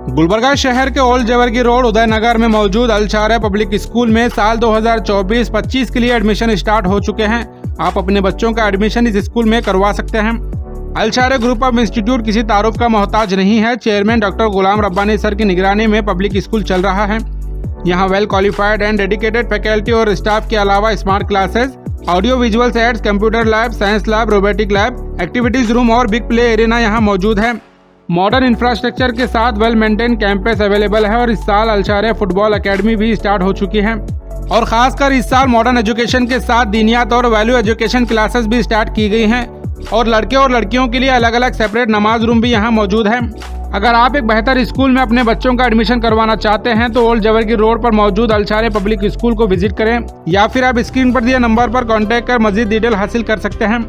गुलबर्गा शहर के old Jevargi road Udaynagar में मौजूद अलचारे पब्लिक स्कूल में साल 2024-25 के लिए एडमिशन स्टार्ट हो चुके हैं। आप अपने बच्चों का एडमिशन इस स्कूल में करवा सकते हैं। अलचारे ग्रुप ऑफ़ इंस्टीट्यूट किसी तारुफ का मोहताज नहीं है। Chairman doctor Ghulam Rabbani sir की निगरानी में पब्लिक स्कूल चल रहा है। यहाँ well qualified and dedicated faculty और स्टाफ के अलावा smart classes audio visual sets computer lab science lab robotic lab activities room और बिग प्ले एरिया यहाँ मौजूद है। मॉडर्न इंफ्रास्ट्रक्चर के साथ वेल मेंटेन कैंपस अवेलेबल है और इस साल अलशारे फुटबॉल एकेडमी भी स्टार्ट हो चुकी है। और खासकर इस साल मॉडर्न एजुकेशन के साथ दीनियात और वैल्यू एजुकेशन क्लासेस भी स्टार्ट की गई हैं। और लड़के और लड़कियों के लिए अलग अलग सेपरेट नमाज़ रूम भी यहाँ मौजूद है। अगर आप एक बेहतर स्कूल में अपने बच्चों का एडमिशन करवाना चाहते हैं तो ओल्ड जवर की रोड पर मौजूद अलछारे पब्लिक स्कूल को विज़िट करें। या फिर आप स्क्रीन पर दिए नंबर पर कॉन्टैक्ट कर मजीद डिटेल हासिल कर सकते हैं।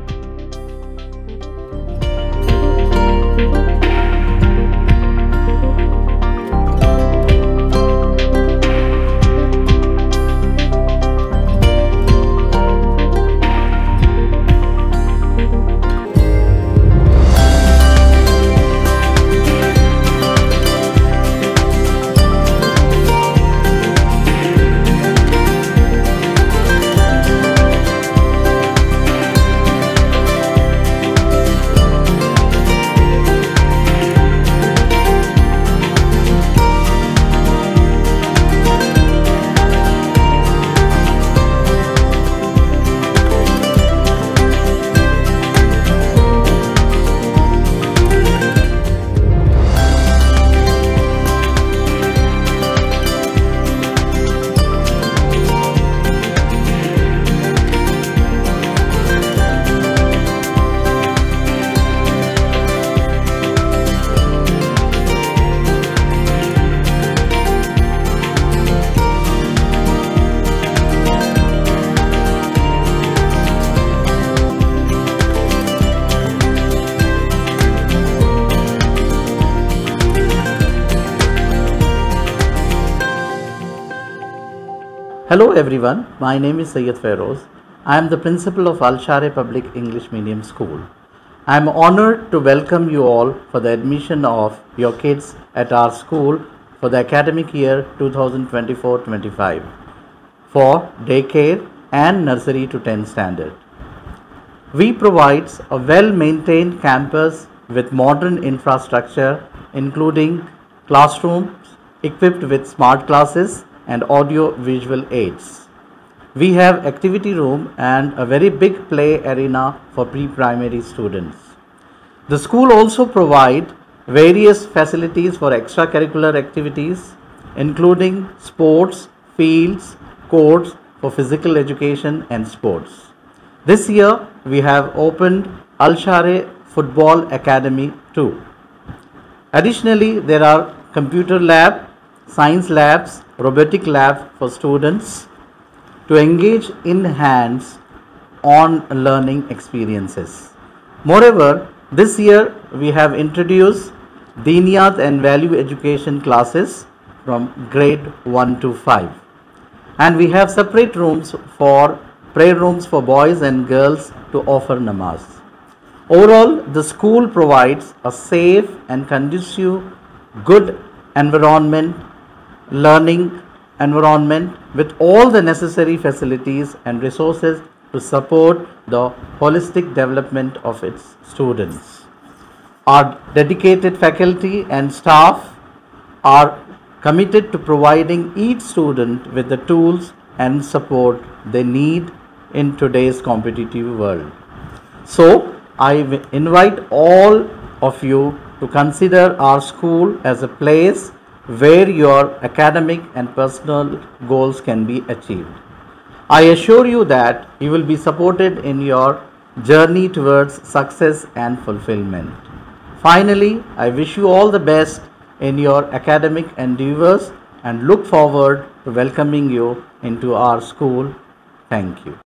Hello everyone, my name is Sayyid Feroz. I am the principal of Al Sharay Public English Medium School. I am honored to welcome you all for the admission of your kids at our school for the academic year 2024-25 for daycare and nursery to 10 standard. We provides a well-maintained campus with modern infrastructure including classrooms equipped with smart classes and audio visual aids. We have activity room and a very big play arena for pre-primary students. The school also provide various facilities for extracurricular activities including sports, fields, courts for physical education and sports. This year we have opened Al Sharay Football Academy too. Additionally, there are computer lab, science labs, robotic lab for students to engage in hands on learning experiences. Moreover, this year we have introduced Diniyat and value education classes from grade 1 to 5 and we have separate rooms for prayer rooms for boys and girls to offer namaz. Overall, the school provides a safe and conducive good environment learning environment with all the necessary facilities and resources to support the holistic development of its students. Our dedicated faculty and staff are committed to providing each student with the tools and support they need in today's competitive world. So, I invite all of you to consider our school as a place where your academic and personal goals can be achieved. I assure you that you will be supported in your journey towards success and fulfillment. Finally, I wish you all the best in your academic endeavors and look forward to welcoming you into our school. Thank you.